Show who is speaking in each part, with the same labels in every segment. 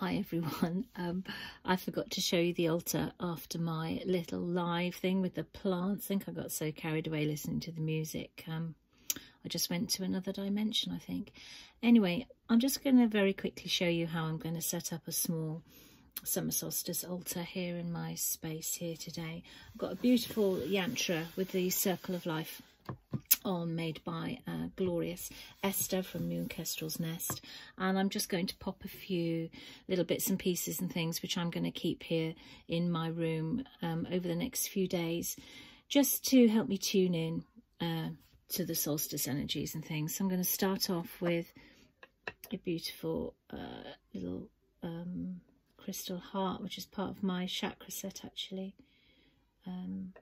Speaker 1: Hi everyone. Um, I forgot to show you the altar after my little live thing with the plants. I think I got so carried away listening to the music. Um, I just went to another dimension, I think. Anyway, I'm just going to very quickly show you how I'm going to set up a small summer solstice altar here in my space here today. I've got a beautiful yantra with the circle of life on made by uh, Glorious Esther from Moon Kestrel's Nest and I'm just going to pop a few little bits and pieces and things which I'm going to keep here in my room um, over the next few days just to help me tune in uh, to the solstice energies and things. So I'm going to start off with a beautiful uh, little um, crystal heart which is part of my chakra set actually. Um,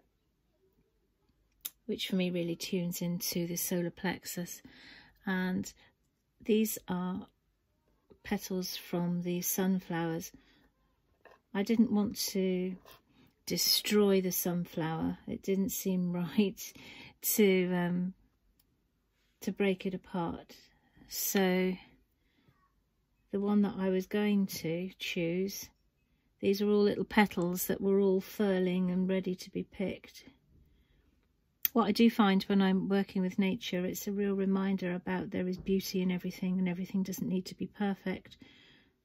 Speaker 1: which for me really tunes into the solar plexus. And these are petals from the sunflowers. I didn't want to destroy the sunflower. It didn't seem right to um, to break it apart. So the one that I was going to choose, these are all little petals that were all furling and ready to be picked what I do find when I'm working with nature, it's a real reminder about there is beauty in everything and everything doesn't need to be perfect.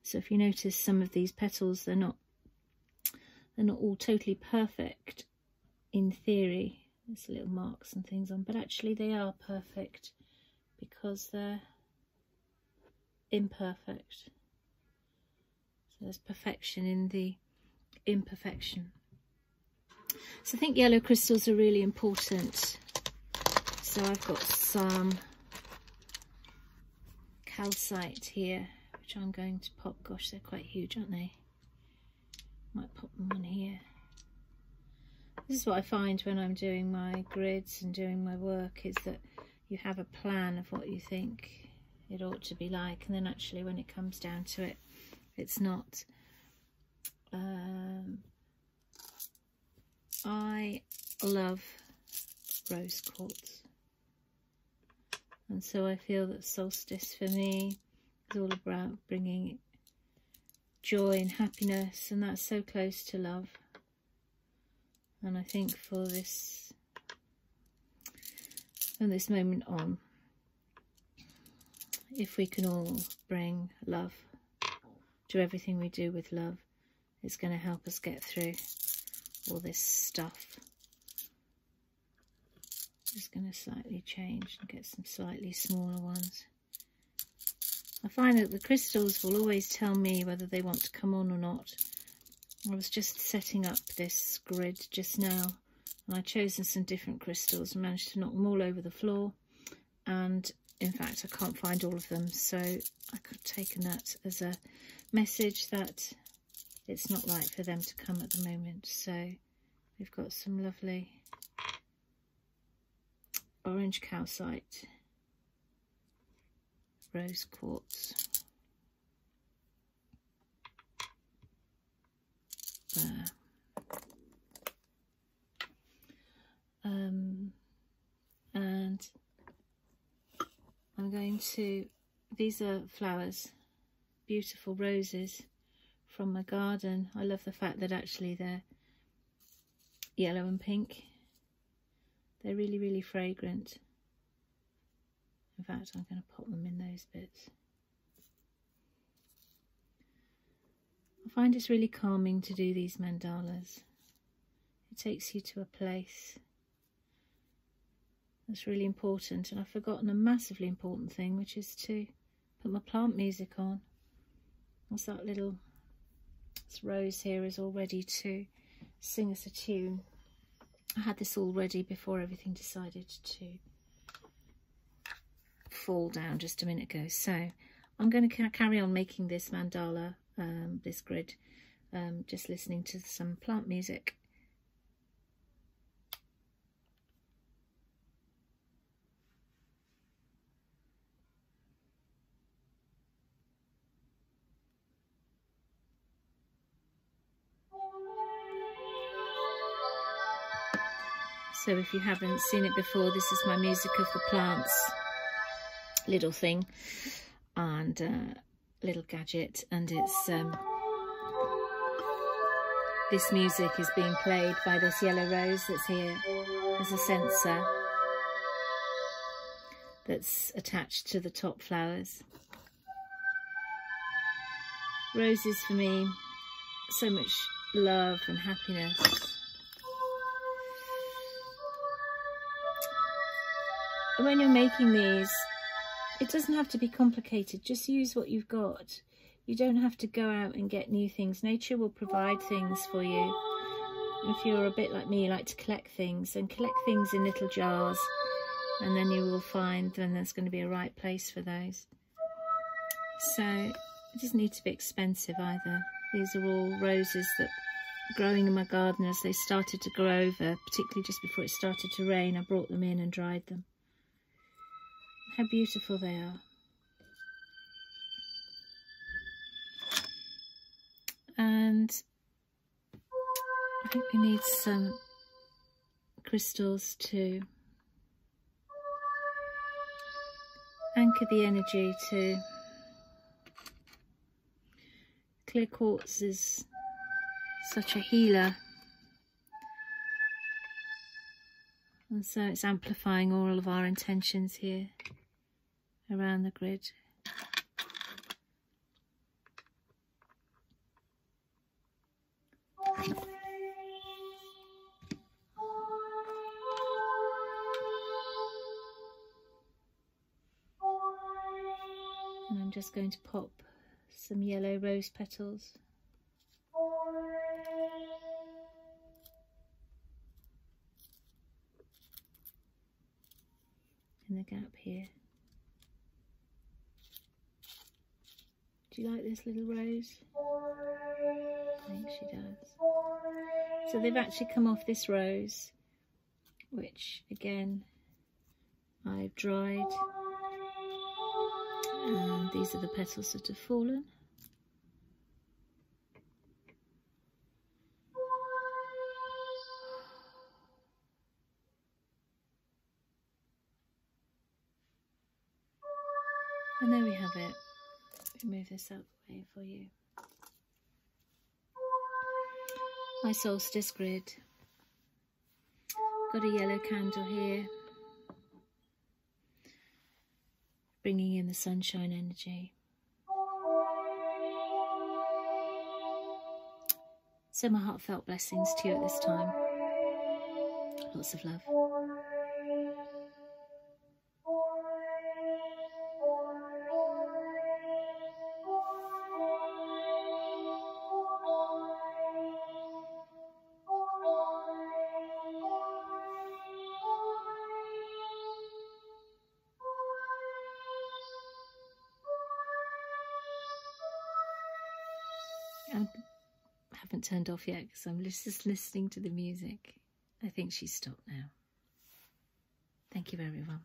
Speaker 1: So if you notice some of these petals, they're not they're not all totally perfect in theory. There's little marks and things on, but actually they are perfect because they're imperfect. So there's perfection in the imperfection. So I think yellow crystals are really important. So I've got some calcite here, which I'm going to pop. Gosh, they're quite huge, aren't they? Might pop them on here. This is what I find when I'm doing my grids and doing my work, is that you have a plan of what you think it ought to be like, and then actually when it comes down to it, it's not. Um, I love rose quartz. And so I feel that solstice for me is all about bringing joy and happiness and that's so close to love. And I think for this, from this moment on, if we can all bring love, to everything we do with love, it's going to help us get through all this stuff. Just going to slightly change and get some slightly smaller ones. I find that the crystals will always tell me whether they want to come on or not. I was just setting up this grid just now and I'd chosen some different crystals and managed to knock them all over the floor and in fact I can't find all of them so I could have taken that as a message that it's not right for them to come at the moment. So we've got some lovely orange calcite, rose quartz, there. Um, and I'm going to, these are flowers, beautiful roses from my garden. I love the fact that actually they're yellow and pink. They're really, really fragrant. In fact, I'm going to pop them in those bits. I find it's really calming to do these mandalas. It takes you to a place that's really important. And I've forgotten a massively important thing, which is to put my plant music on. What's that little this Rose here is all ready to sing us a tune. I had this all ready before everything decided to fall down just a minute ago. So I'm going to carry on making this mandala, um, this grid, um, just listening to some plant music. So if you haven't seen it before, this is my Music of the Plants little thing. And uh, little gadget and it's um, this music is being played by this yellow rose that's here. There's a sensor that's attached to the top flowers. Roses for me, so much love and happiness. And when you're making these, it doesn't have to be complicated. Just use what you've got. You don't have to go out and get new things. Nature will provide things for you. If you're a bit like me, you like to collect things, and collect things in little jars. And then you will find when there's going to be a right place for those. So it doesn't need to be expensive either. These are all roses that growing in my garden as they started to grow over, particularly just before it started to rain, I brought them in and dried them. How beautiful they are. And I think we need some crystals to anchor the energy to clear quartz is such a healer and so it's amplifying all of our intentions here around the grid. And I'm just going to pop some yellow rose petals in the gap here. Do you like this little rose? I think she does. So they've actually come off this rose, which again I've dried. And these are the petals that have fallen. And there we have it move this out the way for you. My solstice grid. Got a yellow candle here. Bringing in the sunshine energy. So my heartfelt blessings to you at this time. Lots of love. I haven't turned off yet because I'm just listening to the music. I think she's stopped now. Thank you, everyone.